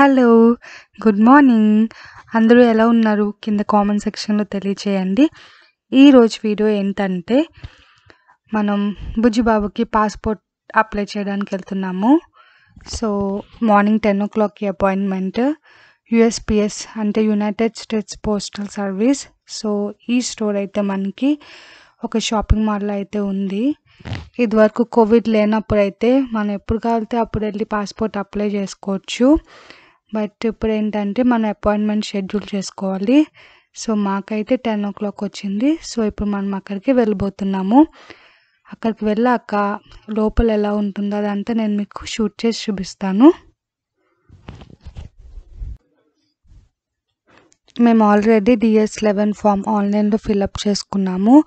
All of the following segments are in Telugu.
Hello good morning. అందరూ ఎలా ఉన్నారు? కింద కామెంట్ సెక్షన్లో తెలియచేయండి. ఈరోజు వీడియో ఏంటంటే మనం బుజ్జిబాబుకి పాస్పోర్ట్ అప్లై చేయడానికి వెళ్తున్నాము. సో మార్నింగ్ టెన్ ఓ క్లాక్కి అపాయింట్మెంట్ యుఎస్పిఎస్ అంటే united states postal service. So ఈ స్టోర్ అయితే మనకి ఒక షాపింగ్ మాల్లో అయితే ఉంది. ఇదివరకు కోవిడ్ లేనప్పుడు అయితే మనం ఎప్పుడు కావాలితే అప్పుడు వెళ్ళి పాస్పోర్ట్ అప్లై చేసుకోవచ్చు. బట్ ఇప్పుడు ఏంటంటే మనం అపాయింట్మెంట్ షెడ్యూల్ చేసుకోవాలి. సో మాకైతే టెన్ ఓ క్లాక్ వచ్చింది. సో ఇప్పుడు మనం అక్కడికి వెళ్ళిపోతున్నాము అక్కడికి వెళ్ళాక లోపల ఎలా ఉంటుందో అదంతా నేను మీకు షూట్ చేసి చూపిస్తాను. మేము ఆల్రెడీ డిఎస్ లెవెన్ ఫామ్ ఆన్లైన్లో ఫిల్అప్ చేసుకున్నాము.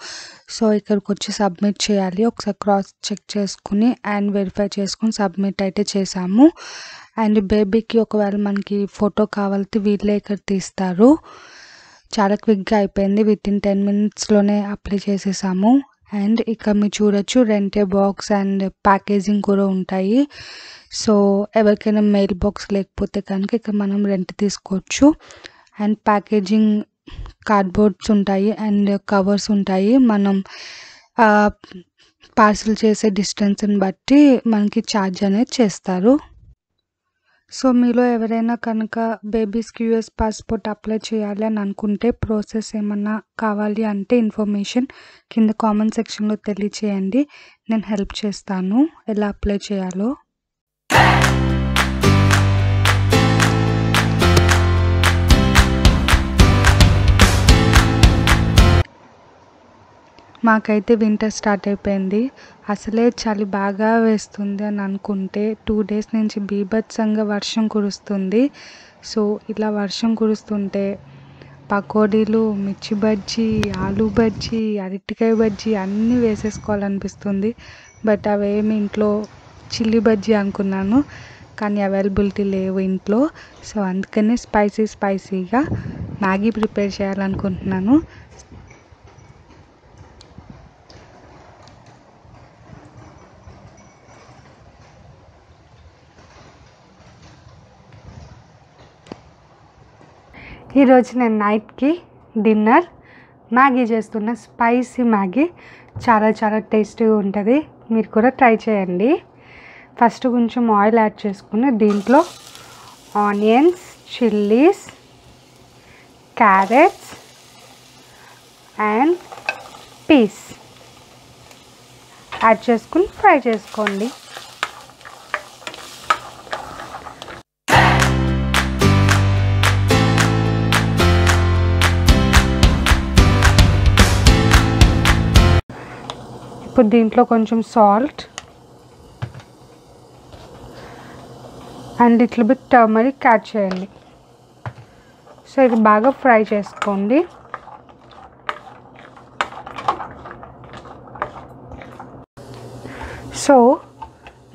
సో ఇక్కడికి వచ్చి సబ్మిట్ చేయాలి. ఒకసారి క్రాస్ చెక్ చేసుకుని అండ్ వెరిఫై చేసుకుని సబ్మిట్ అయితే చేసాము. అండ్ బేబీకి ఒకవేళ మనకి ఫోటో కావాలంటే వీళ్ళే ఇక్కడ తీస్తారు. చాలా క్విక్గా అయిపోయింది. విత్ ఇన్ టెన్ మినిట్స్లోనే అప్లై చేసేసాము. అండ్ ఇక్కడ మీరు చూడొచ్చు రెంటే బాక్స్ అండ్ ప్యాకేజింగ్ కూడా ఉంటాయి. సో ఎవరికైనా మెయిల్ బాక్స్ లేకపోతే కనుక ఇక్కడ మనం రెంట్ తీసుకోవచ్చు. అండ్ ప్యాకేజింగ్ కార్డ్బోర్డ్స్ ఉంటాయి అండ్ కవర్స్ ఉంటాయి. మనం పార్సిల్ చేసే డిస్టెన్స్ని బట్టి మనకి ఛార్జ్ అనేది చేస్తారు. సో మీలో ఎవరైనా కనుక బేబీస్కి యూఎస్ పాస్పోర్ట్ అప్లై చేయాలి అని అనుకుంటే ప్రాసెస్ ఏమన్నా కావాలి అంటే ఇన్ఫర్మేషన్ కింద కామెంట్ సెక్షన్లో తెలియచేయండి. నేను హెల్ప్ చేస్తాను. ఎలా అప్లై చేయాలో. మాకైతే వింటర్ స్టార్ట్ అయిపోయింది. అసలే చలి బాగా వేస్తుంది అని అనుకుంటే టూ డేస్ నుంచి బీభత్సంగా వర్షం కురుస్తుంది. సో ఇలా వర్షం కురుస్తుంటే పకోడీలు మిర్చి బజ్జీ ఆలు బజ్జీ అరటికాయ బజ్జీ అన్నీ వేసేసుకోవాలనిపిస్తుంది. బట్ అవేమి ఇంట్లో చిల్లీ బజ్జీ అనుకున్నాను. కానీ అవైలబిలిటీ లేవు ఇంట్లో. సో అందుకనే స్పైసీ స్పైసీగా మ్యాగీ ప్రిపేర్ చేయాలనుకుంటున్నాను. ఈరోజు నేను నైట్కి డిన్నర్ మ్యాగీ చేస్తున్న స్పైసీ మ్యాగీ. చాలా చాలా టేస్టీగా ఉంటుంది. మీరు కూడా ట్రై చేయండి. ఫస్ట్ కొంచెం ఆయిల్ యాడ్ చేసుకుని దీంట్లో onions chillies carrots and peas add చేసుకుని ఫ్రై చేసుకోండి. ఇప్పుడు దీంట్లో కొంచెం సాల్ట్ అండ్ ఇట్లా బిట్ టర్మరిక్ యాడ్ చేయండి. సో ఇది బాగా ఫ్రై చేసుకోండి. సో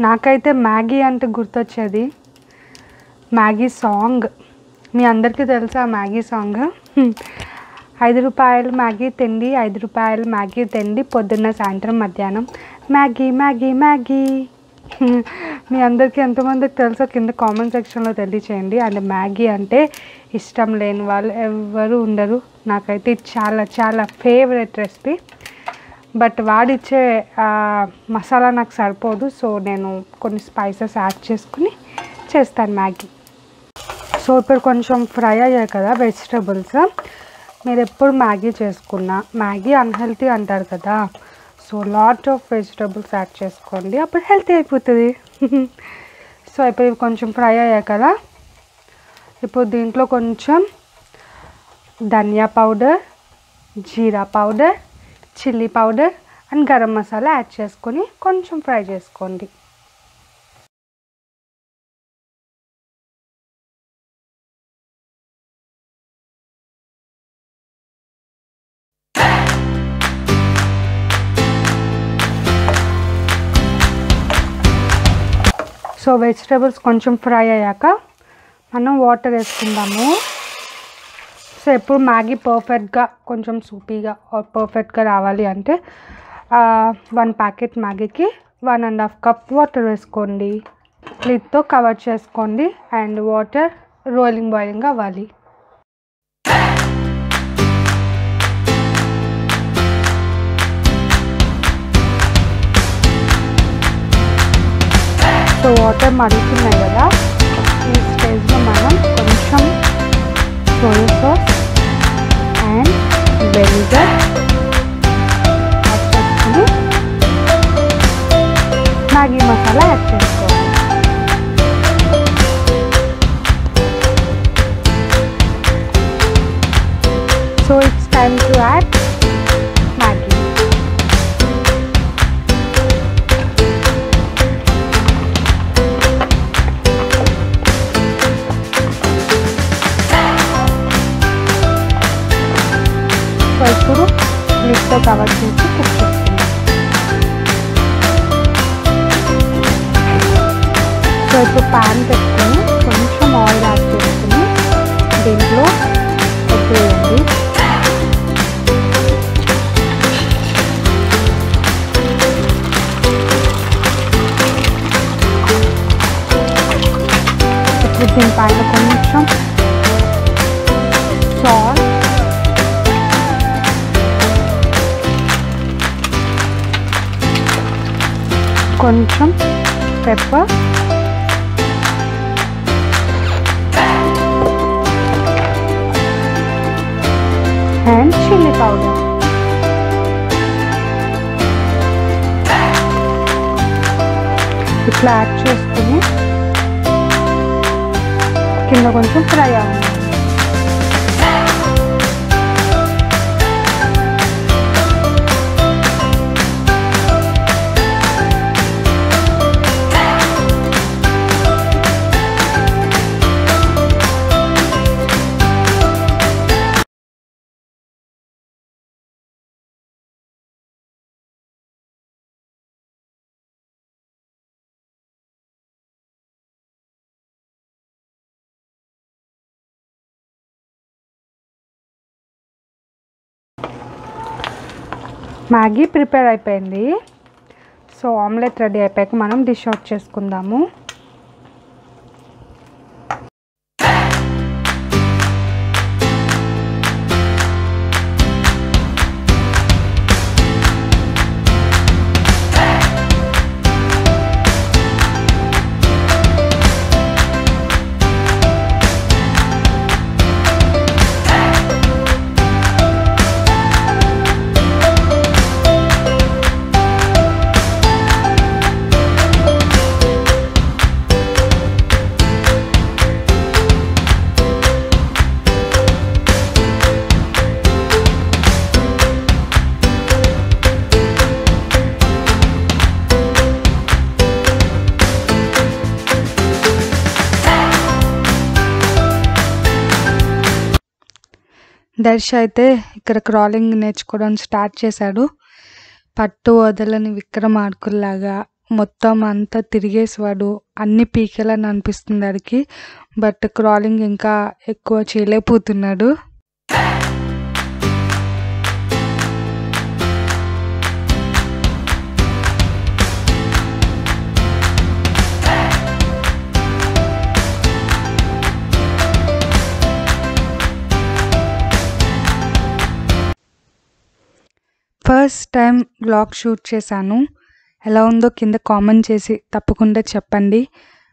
నాకైతే మ్యాగీ అంటే గుర్తొచ్చేది. Maggi song. మీ అందరికీ తెలుసా మ్యాగీ సాంగ్? ఐదు రూపాయలు మ్యాగీ తిండి ఐదు రూపాయలు మ్యాగీ తిండి పొద్దున్న సాయంత్రం మధ్యాహ్నం. Maggi Maggi Maggi. మీ అందరికీ ఎంతమందికి తెలుసో కింద కామెంట్ సెక్షన్లో తెలియచేయండి. అండ్ మ్యాగీ అంటే ఇష్టం లేని వాళ్ళు ఎవరు ఉండరు. నాకైతే చాలా చాలా ఫేవరెట్ రెసిపీ. బట్ వాడిచ్చే మసాలా నాకు సరిపోదు. సో నేను కొన్ని స్పైసెస్ యాడ్ చేసుకుని చేస్తాను మ్యాగీ. సో ఇప్పుడు కొంచెం ఫ్రై అయ్యాయి కదా వెజిటేబుల్స్. మీరు ఎప్పుడు మ్యాగీ చేసుకున్నా మ్యాగీ అన్హెల్తీ అంటారు కదా. So lot of vegetables add చేసుకోండి. అప్పుడు హెల్తీ అయిపోతుంది. సో ఇప్పుడు ఇవి కొంచెం ఫ్రై అయ్యాయి కదా. ఇప్పుడు దీంట్లో కొంచెం ధనియా powder jeera powder chilli powder and garam masala add చేసుకొని కొంచెం ఫ్రై చేసుకోండి. సో వెజిటేబుల్స్ కొంచెం ఫ్రై అయ్యాక మనం వాటర్ వేసుకుందాము. సో ఎప్పుడు మ్యాగీ పర్ఫెక్ట్గా కొంచెం సూపీగా పర్ఫెక్ట్గా రావాలి అంటే one packet మ్యాగీకి one and half cup water వేసుకోండి. లిడ్తో కవర్ చేసుకోండి అండ్ వాటర్ రోలింగ్ బాయిలింగ్ అవ్వాలి. సో వాటర్ మడుగుతున్నాయి కదా ఈ స్టేజ్లో మనం కొంచెం సోయా సాస్ లిడ్తో కవర్ చేసి కుక్ చేస్తున్నాం సో ఇప్పుడు ప్యాన్ పెట్టుకొని కొంచెం ఆయిల్ యాడ్ చేసుకుని దీంట్లో ఎగ్ వేయండి ఇప్పుడు దీనిపైన కొంచెం సాల్ట్ కొంచెం పెప్పర్. అండ్ చిల్లీ పౌడర్ ఇట్లా యాడ్ చేసుకుని కింద కొంచెం ఫ్రై అవ్వాలి. మ్యాగీ ప్రిపేర్ అయిపోయింది. సో ఆమ్లెట్ రెడీ అయిపోయాక మనం డిష్ అవుట్ చేసుకుందాము. దర్శ అయితే ఇక్కడ క్రాలింగ్ నేర్చుకోవడం స్టార్ట్ చేశాడు. పట్టు వదలని విక్రమార్కుల్లాగా మొత్తం అంతా తిరిగేసేవాడు. అన్ని పీకేలని అనిపిస్తుంది వాడికి బట్ క్రాలింగ్ ఇంకా ఎక్కువ చేయలేకపోతున్నాడు. ఫస్ట్ టైం బ్లాగ్ షూట్ చేశాను. ఎలా ఉందో కింద కామెంట్ చేసి తప్పకుండా చెప్పండి.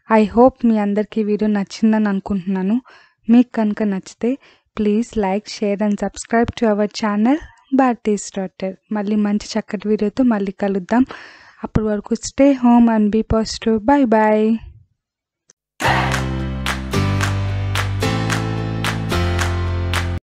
ఐ హోప్ మీ అందరికీ వీడియో నచ్చిందని అనుకుంటున్నాను. మీకు కనుక నచ్చితే please like share and subscribe to our channel Bharathi starter మళ్ళీ మంచి చక్కటి వీడియోతో మళ్ళీ కలుద్దాం. అప్పటి వరకు stay home and be positive bye bye